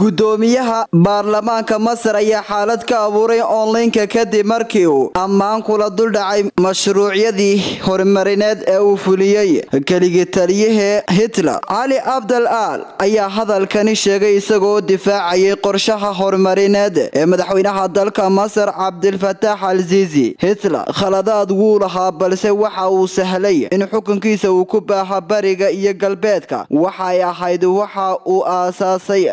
gudoomiyaha baarlamaanka masar ayaa xaalad ka abuuray onlineka kadib markii uu ammaan kula duldhacay mashruucyadii horumarineed ee uu fuliyey keligi taliyahee hitler cali abdal aal ayaa hadalkani sheegay isagoo difaacayay qorshaha horumarineed ee madaxweynaha dalka masar cabdilfataax al zizi hitler khaladaad wuu lahaa balse waxa uu sahlay in xukunkiisa uu ku baaha bariga iyo galbeedka. Waxay ahayd waxa uu aasaasay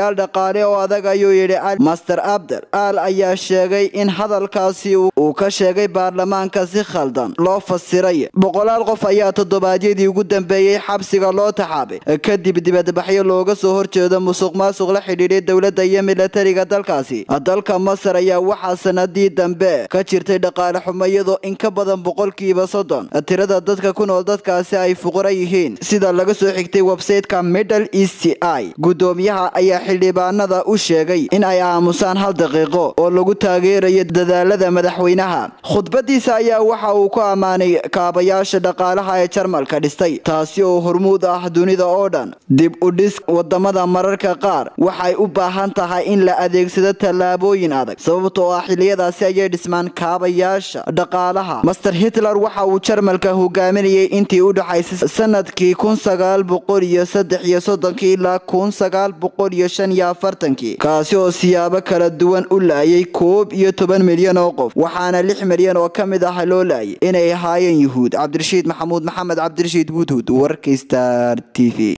kaabayaal dhaqaale oo adag ayuu yidhi master abdal aal ayaa sheegay in hadalkaasi uu ka sheegay baarlamaanka si khaldan loo fasiray. Boqolaal qof ayaa toddobaadyadii ugu dambeeyey xabsiga loo taxaabay. Kadib dibadbaxyo looga soo horjeedo musuq maasuq la xidhiidhay dowladda iyo milatariga dalkaasi. Dalka masar ayaa waxaa sanadii dambe ka jirtay dhaqaale xumo iyadoo in ka badan boqolkiiba soddon. Tirada dadka ku nool dadkaasi ay fuqara yihiin sida laga soo xigtay websayteka middle east i. Gudoomiyaha ayaa xildhibaanada u sheegay in ay aamusaan hal daqiiqo oo lagu taageerayo dadaalada madaxweynaha. Khudbadiisa ayaa waxa uu ku ammaanay kaabayaasha dhaqaalaha ee jarmalka dhistay taasi oo hormuud ah dunida oo dhan. Dib u dhis waddamada mararka qaar waxay u baahan tahay in la adeegsado tallaabooyin adag sababtoo ah xiliyadaasi ayay dhismaan kaabayaasha dhaqaalaha. Master hitler waxa uu jarmalka hogaaminayay intii u dhaxaysay sannadkii kun sagaal boqol iyo saddex iyo soddonkii ilaa kun sagaal boqol iyo shan iyo afartankii. Kaasi oo siyaabo kala duwan u laayay koob iyo toban milyan oo qof waxaana lix milyan oo ka mid ah loo laayay inay ahaayeen yuhuud cabdirashiid maxamuud maxamed cabdirashiid wudhud warka star t v